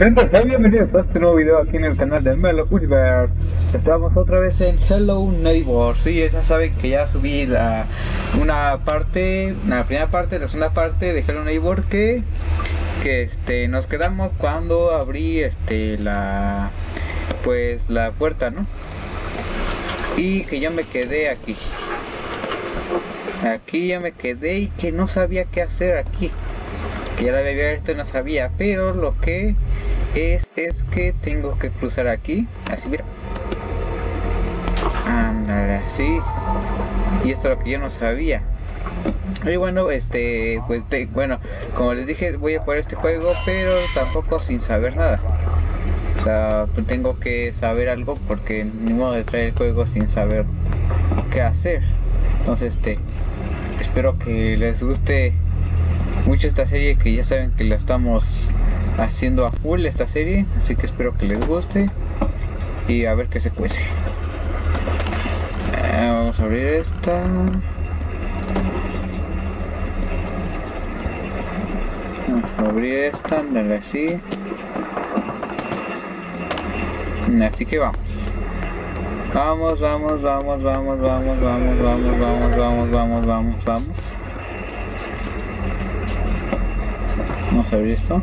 Gente, bienvenidos a este nuevo video aquí en el canal de Melo Universe. Estamos otra vez en Hello Neighbor. Sí, ya saben que ya subí la una parte, la primera parte, la segunda parte de Hello Neighbor que que este nos quedamos cuando abrí este la pues la puerta, ¿no? Y que yo me quedé aquí. Aquí ya me quedé y que no sabía qué hacer aquí ya la había no sabía pero lo que es es que tengo que cruzar aquí así mira. Ándale así y esto es lo que yo no sabía. Y bueno este pues bueno como les dije voy a jugar este juego pero tampoco sin saber nada. O sea pues tengo que saber algo porque ni modo de traer el juego sin saber qué hacer. Entonces este espero que les guste mucho esta serie que ya saben que la estamos haciendo a full esta serie así que espero que les guste y a ver qué se cuece eh, vamos a abrir esta vamos a abrir esta andale así así que vamos vamos vamos vamos vamos vamos vamos vamos vamos vamos vamos vamos vamos vamos a abrir esto.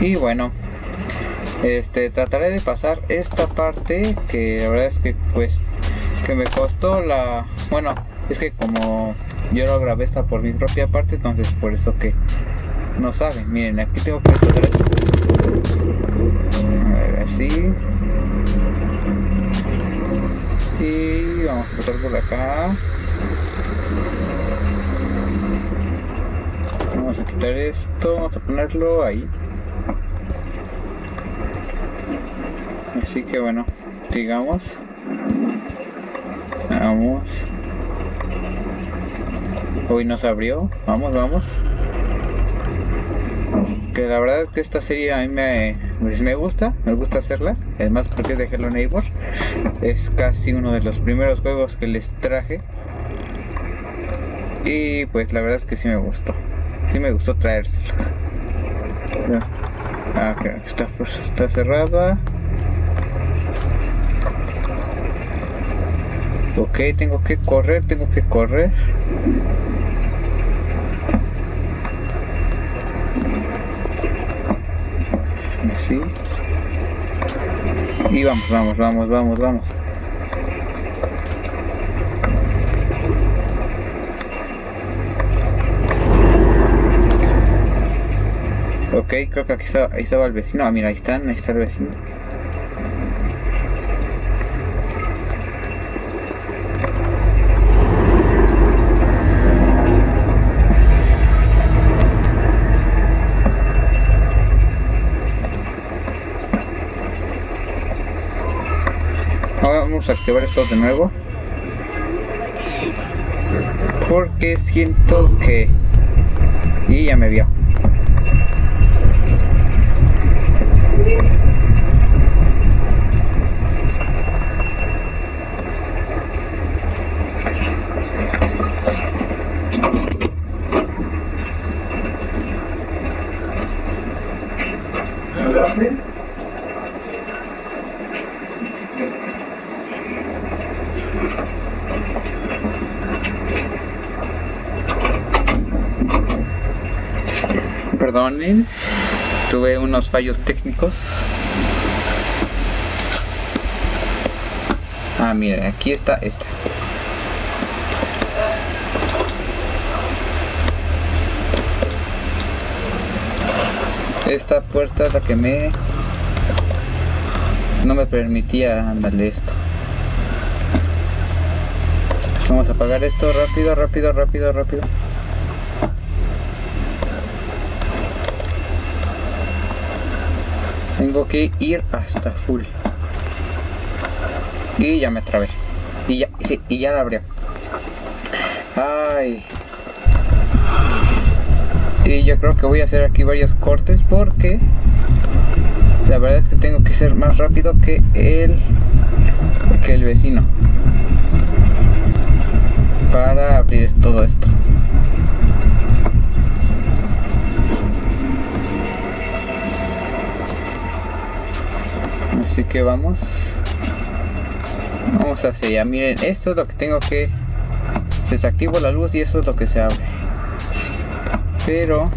Y bueno este trataré de pasar esta parte que la verdad es que pues que me costó la bueno es que como yo lo grabé esta por mi propia parte entonces por eso que no saben. Miren aquí tengo que esto. A ver así. Y vamos a pasar por acá vamos a quitar esto vamos a ponerlo ahí. Así que bueno sigamos. Vamos. Hoy nos abrió. Vamos vamos. Que la verdad es que esta serie a mí me, pues me gusta, me gusta hacerla, además porque es de Hello Neighbor, es casi uno de los primeros juegos que les traje. Y pues la verdad es que sí me gustó sí me gustó traérselos. Ah, está, pues, está cerrada. Ok, tengo que correr, tengo que correr. Así. Y vamos, vamos, vamos, vamos, vamos. Ok, creo que aquí estaba, ahí estaba el vecino. Ah, mira, ahí están, ahí está el vecino. Ahora vamos a activar esto de nuevo. Porque siento que... Y ya me vio. Perdonen, tuve unos fallos técnicos. Ah, miren, aquí está esta. Esta puerta es la que me no me permitía darle esto. Vamos a apagar esto rápido, rápido, rápido, rápido. Tengo que ir hasta full. Y ya me trabé. Y ya, sí, y ya la abrió. Ay. Y yo creo que voy a hacer aquí varios cortes porque la verdad es que tengo que ser más rápido que el que el vecino para abrir todo esto que vamos. Vamos hacia allá. Miren, esto es lo que tengo que... Desactivo la luz y eso es lo que se abre. Pero...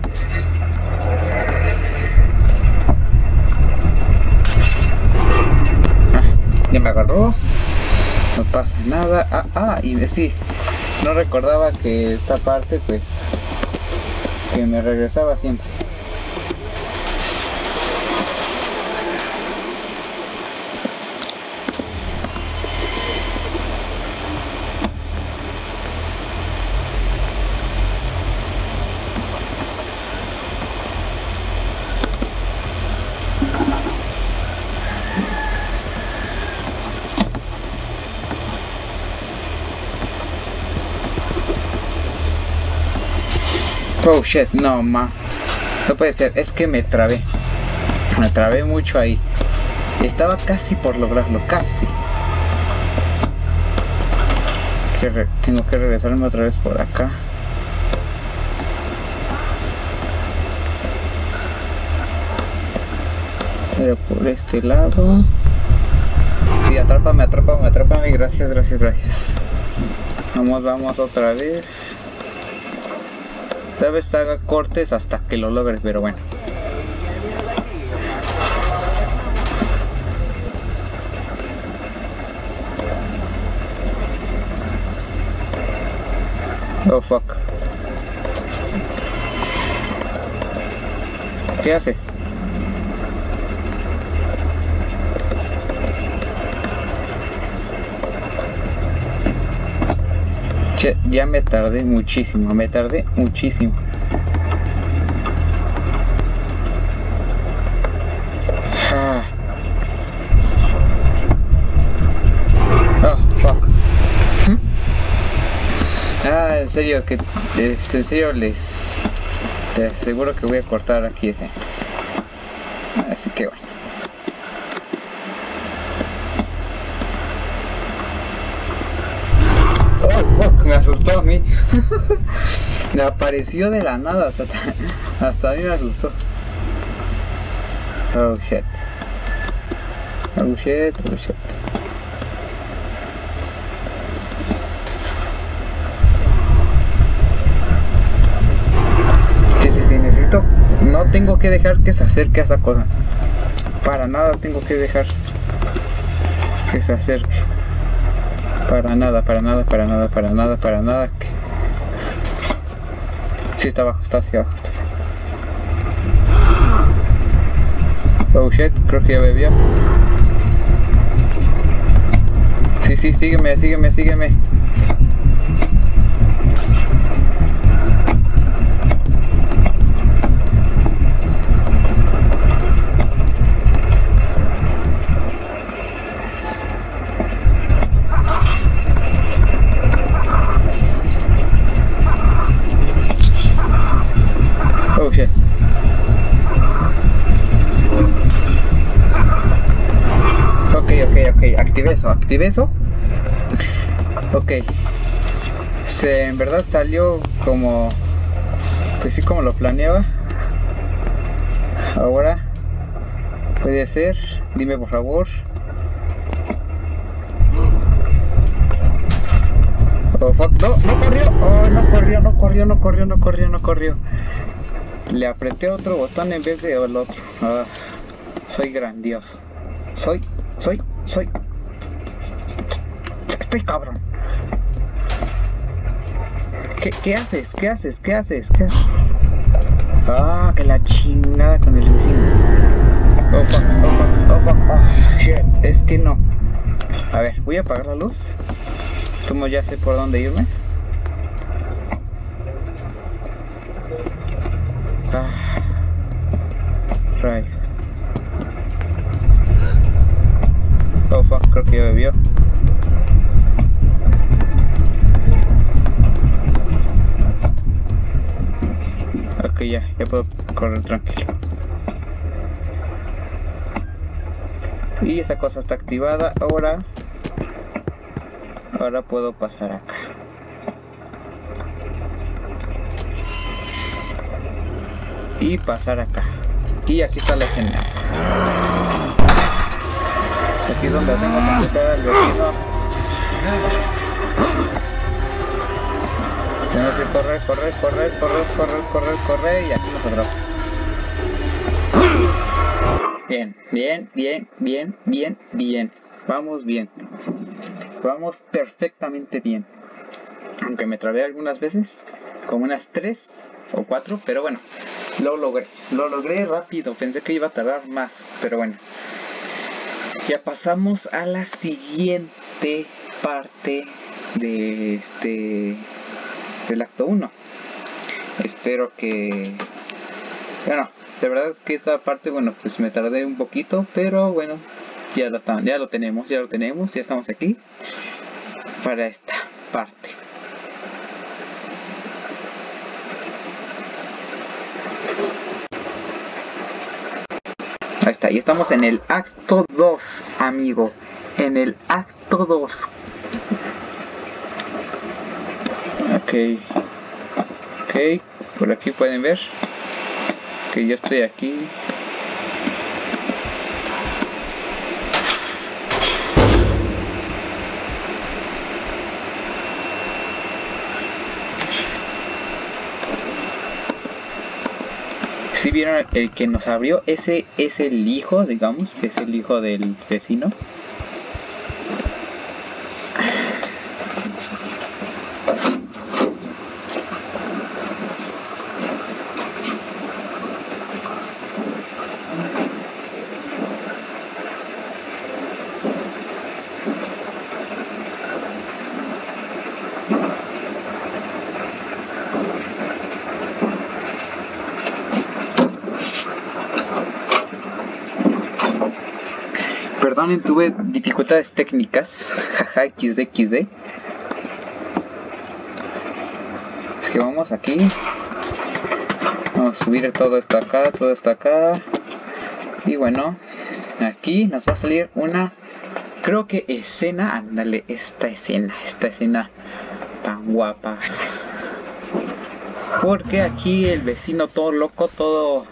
Ah, ya me agarró. No pasa nada. Ah, ah, y sí. No recordaba que esta parte, pues... Que me regresaba siempre. Oh shit, no ma. No puede ser, es que me trabé. Me trabé mucho ahí. Estaba casi por lograrlo, casi. tengo que regresarme otra vez por acá. Pero por este lado. Sí, atrápame, atrápame, atrápame. Gracias, gracias, gracias. Vamos, vamos otra vez. Tal vez haga cortes hasta que lo logres, pero bueno. Oh fuck. ¿Qué hace? Ya me tardé muchísimo, me tardé muchísimo. Ah. ¿Mm? Ah, en serio, que en serio les aseguro que voy a cortar aquí ese. Así que bueno. me asustó a mí. me apareció de la nada, hasta, hasta a mí me asustó. Oh shit. Oh shit, oh shit. Sí, sí, necesito. No tengo que dejar que se acerque a esa cosa. Para nada tengo que dejar que se acerque. Para nada, para nada, para nada, para nada, para nada. Sí, está abajo, está hacia abajo. Está Oh shit, creo que ya bebió. Sí, sí, sígueme, sígueme, sígueme. Activé eso. Ok. Se, en verdad salió como... Pues sí, como lo planeaba. Ahora... Puede ser. Dime por favor. Oh, no, no corrió. Oh, no corrió, no corrió, no corrió, no corrió, no corrió. Le apreté otro botón en vez de el otro. Ah, soy grandioso. Soy, soy, soy estoy cabrón. ¿Qué, ¿Qué, haces? ¿Qué haces? ¿Qué haces? ¿Qué haces? Ah, que la chingada con el vecino. Oh fuck, oh fuck, oh oh shit, es que no. A ver, voy a apagar la luz. Como ya sé por dónde irme. Esa cosa está activada. Ahora, ahora puedo pasar acá. Y pasar acá. Y aquí está la escena. Aquí es donde tengo que encontrar al vecino. Tenemos que correr, correr, correr, correr, correr, correr, correr y aquí nosotros. Bien, bien, bien, bien, bien, bien. Vamos bien. Vamos perfectamente bien. Aunque me trabé algunas veces, como unas 3 o 4, pero bueno, lo logré. Lo logré rápido, pensé que iba a tardar más, pero bueno. Ya pasamos a la siguiente parte de este del acto 1. Espero que bueno, de verdad es que esa parte bueno, pues me tardé un poquito, pero bueno, ya lo están, ya lo tenemos, ya lo tenemos, ya estamos aquí para esta parte. Ahí está, y estamos en el acto 2, amigo. En el acto 2. Ok. Ok, por aquí pueden ver yo estoy aquí. Si vieron el que nos abrió, ese es el hijo, digamos, que es el hijo del vecino. Perdonen, tuve dificultades técnicas. Jaja, XD, Es que vamos aquí. Vamos a subir todo esto acá, todo esto acá. Y bueno, aquí nos va a salir una, creo que escena, ándale, esta escena, esta escena tan guapa. Porque aquí el vecino todo loco, todo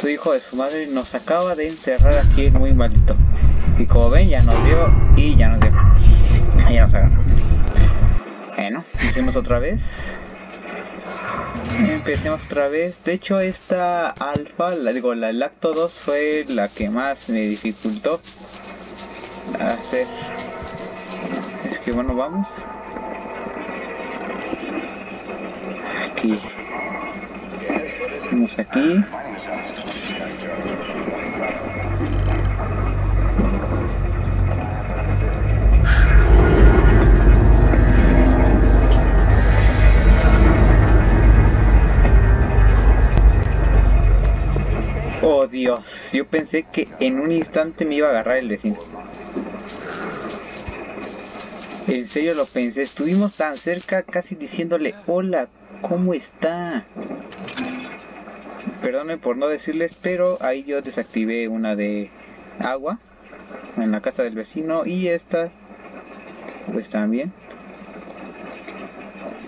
su hijo de su madre nos acaba de encerrar aquí muy malito. Como ven ya nos vio y ya nos dio. Ya nos agarró. Bueno, hicimos otra vez. Empecemos otra vez. De hecho esta alfa, la digo, la el acto 2 fue la que más me dificultó hacer. Es que bueno, vamos. Aquí. Vamos aquí. Oh Dios, yo pensé que en un instante me iba a agarrar el vecino. En serio lo pensé, estuvimos tan cerca casi diciéndole hola, ¿cómo está? Perdone por no decirles, pero ahí yo desactivé una de agua en la casa del vecino y esta pues también.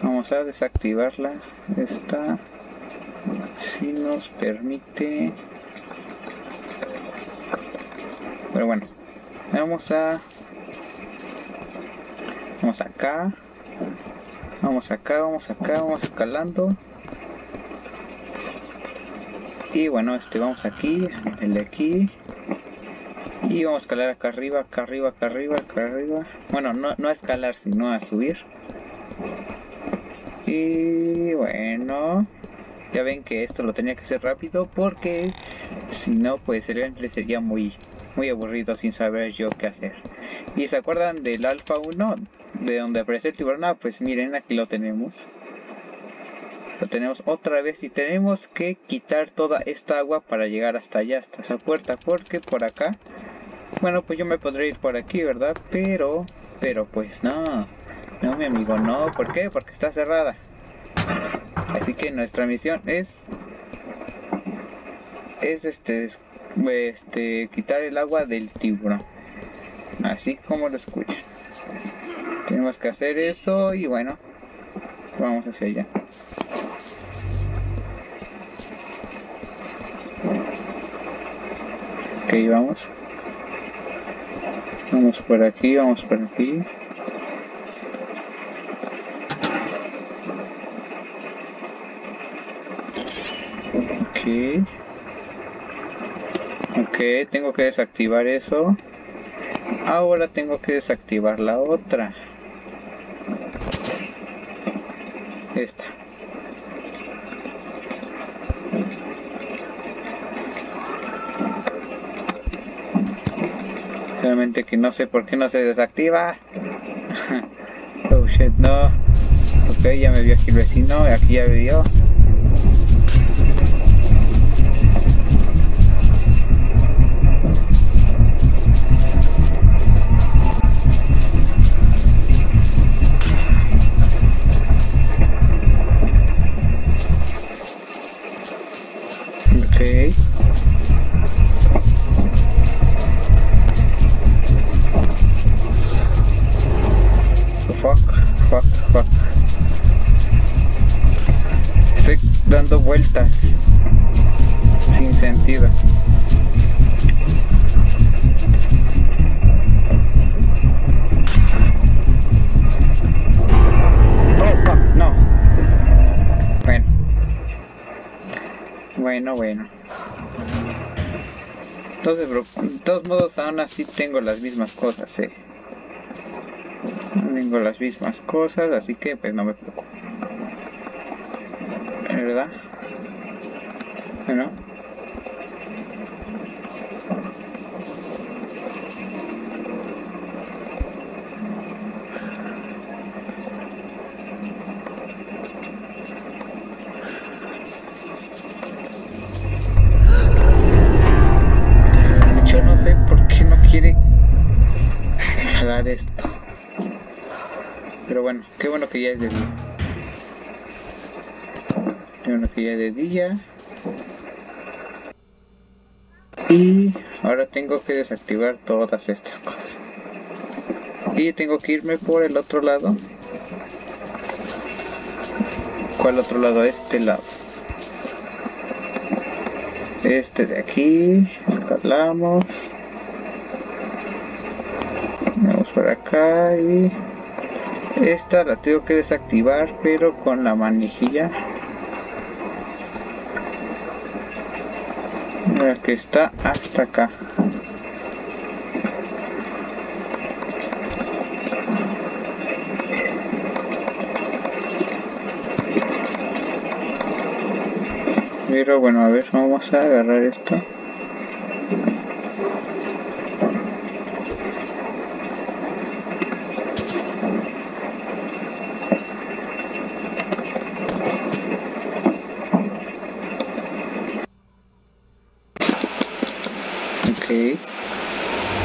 Vamos a desactivarla. Esta si nos permite pero bueno, vamos a... Vamos acá. Vamos acá, vamos acá, vamos escalando. Y bueno, este vamos aquí, el de aquí. Y vamos a escalar acá arriba, acá arriba, acá arriba, acá arriba. Bueno, no, no a escalar, sino a subir. Y bueno, ya ven que esto lo tenía que hacer rápido porque si no, pues el gameplay sería muy muy aburrido sin saber yo qué hacer. ¿Y se acuerdan del Alpha 1? De donde aparece el tiburón. Ah, pues miren, aquí lo tenemos. Lo tenemos otra vez y tenemos que quitar toda esta agua para llegar hasta allá, hasta esa puerta. Porque por acá... Bueno, pues yo me podré ir por aquí, ¿verdad? Pero... Pero pues no. No, mi amigo, no. ¿Por qué? Porque está cerrada. Así que nuestra misión es... Es este este, quitar el agua del tiburón. Así como lo escuchan. Tenemos que hacer eso y bueno, vamos hacia allá. Ok, vamos. Vamos por aquí, vamos por aquí. Ok. Ok, tengo que desactivar eso. Ahora tengo que desactivar la otra. Esta. Realmente que no sé por qué no se desactiva. oh shit, no. Ok, ya me vio aquí el vecino, aquí ya vio. Modos, aún así tengo las mismas cosas, eh. Tengo las mismas cosas, así que pues no me preocupo. ¿Verdad? Bueno. De día. De día. Y ahora tengo que desactivar todas estas cosas. Y tengo que irme por el otro lado. ¿Cuál otro lado? Este lado. Este de aquí. Escalamos. Vamos por acá y... Esta la tengo que desactivar pero con la manijilla que está hasta acá. Pero bueno, a ver, vamos a agarrar esto.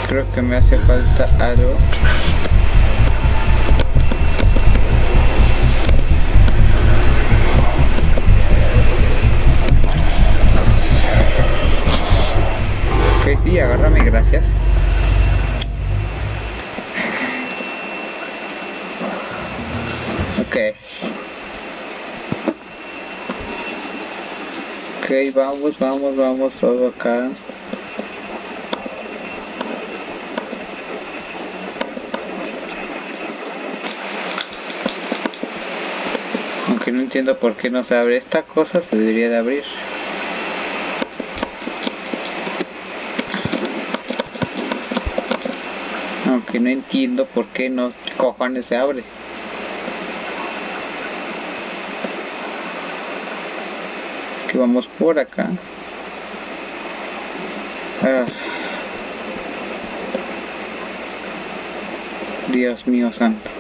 Creo que me hace falta algo. Ok, sí, agárrame, gracias. Ok. Ok, vamos, vamos, vamos, todo acá. no entiendo por qué no se abre. Esta cosa se debería de abrir. Aunque no entiendo por qué no cojones se abre. Que vamos por acá. Ah. Dios mío santo.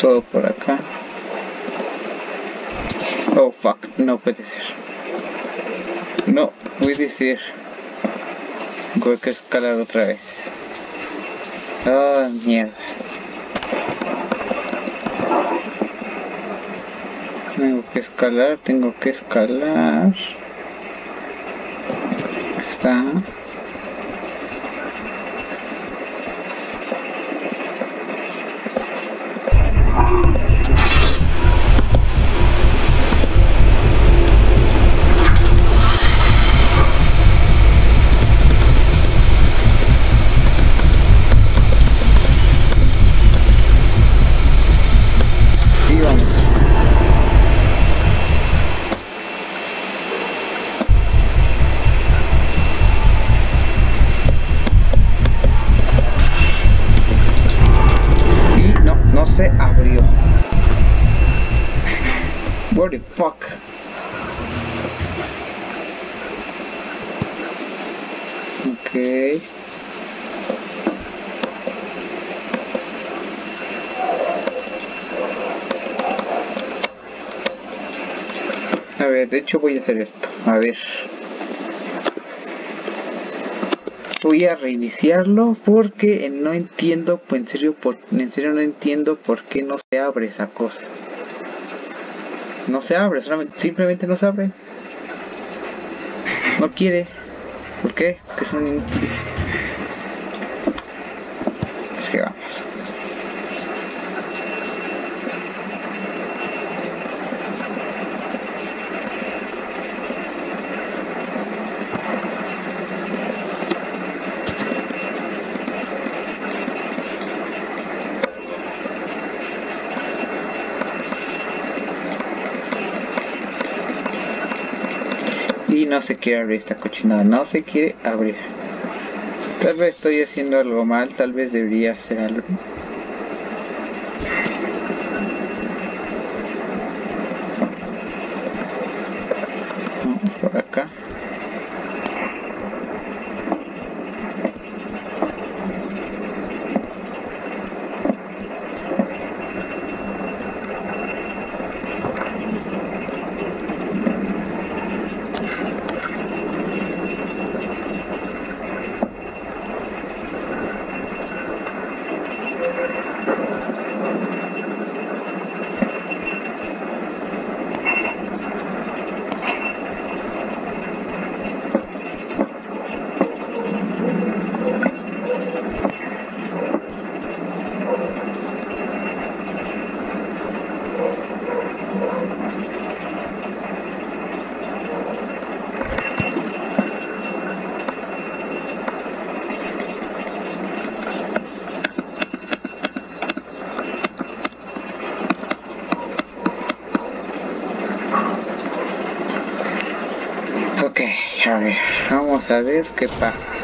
Todo por acá. Oh fuck, no puede ser. No puede ser. Tengo que escalar otra vez. Oh mierda. Tengo que escalar, tengo que escalar. Está. A ver, de hecho voy a hacer esto. A ver. Voy a reiniciarlo porque no entiendo, pues en serio, en serio no entiendo por qué no se abre esa cosa. No se abre, simplemente no se abre. No quiere. ¿Por qué? Porque es un... Es que vamos. Y no se quiere abrir esta cochinada, no se quiere abrir. Tal vez estoy haciendo algo mal, tal vez debería hacer algo. Por acá. Ok, vamos a ver qué pasa.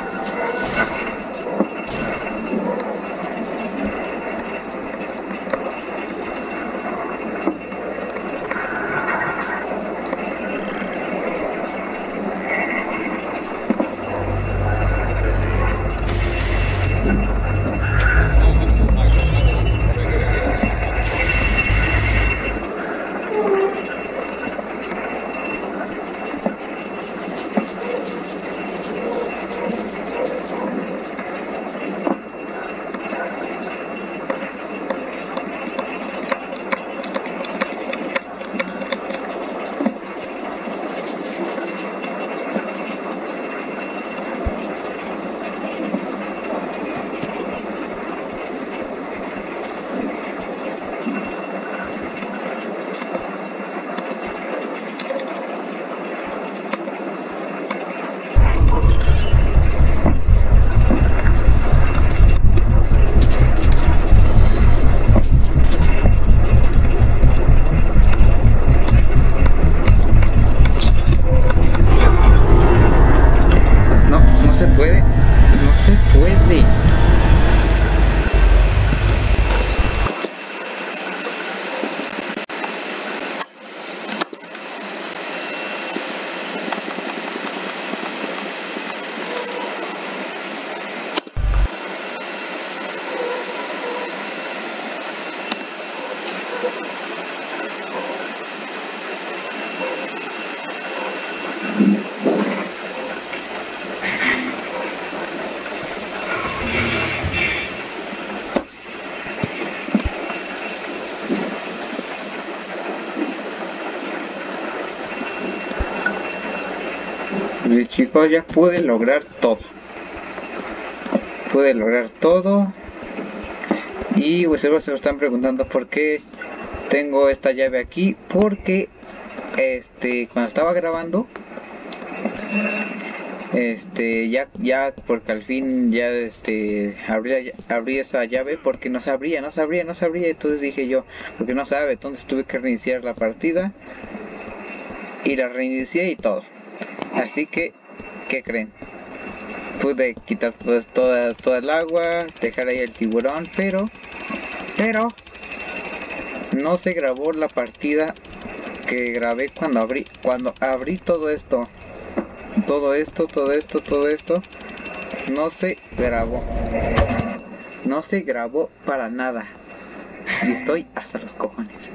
Mis chicos, ya pude lograr todo. Pude lograr todo. Y pues seguro se lo están preguntando por qué tengo esta llave aquí. Porque este cuando estaba grabando este ya ya porque al fin ya este abrí, abrí esa llave porque no se abría no se abría no se abría entonces dije yo porque no sabe entonces tuve que reiniciar la partida y la reinicié y todo así que qué creen pude quitar todo, toda toda el agua dejar ahí el tiburón pero pero no se grabó la partida que grabé cuando abrí cuando abrí todo esto. Todo esto todo esto todo esto no se grabó. No se grabó para nada. Y estoy hasta los cojones.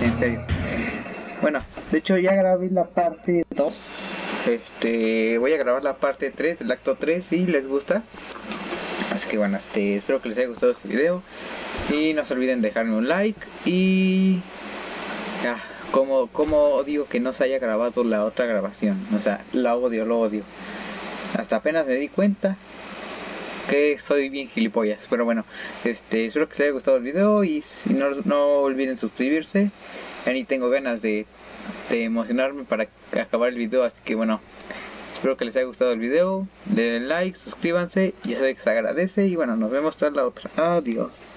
En serio. Bueno de hecho ya grabé la parte 2 este voy a grabar la parte 3 del acto 3 si les gusta así que bueno este espero que les haya gustado este video y no se olviden dejarme un like y ah, como, como digo que no se haya grabado la otra grabación. O sea, la odio, lo odio. Hasta apenas me di cuenta que soy bien gilipollas. Pero bueno, este espero que les haya gustado el video y no, no olviden suscribirse. Ni tengo ganas de, de emocionarme para acabar el video. Así que bueno, espero que les haya gustado el video. Denle like, suscríbanse. Ya saben que se agradece. Y bueno, nos vemos hasta la otra. Adiós.